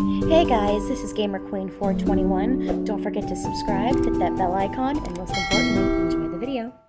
Hey guys, this is Gamer Queen 421. Don't forget to subscribe, hit that bell icon, and most importantly, enjoy the video.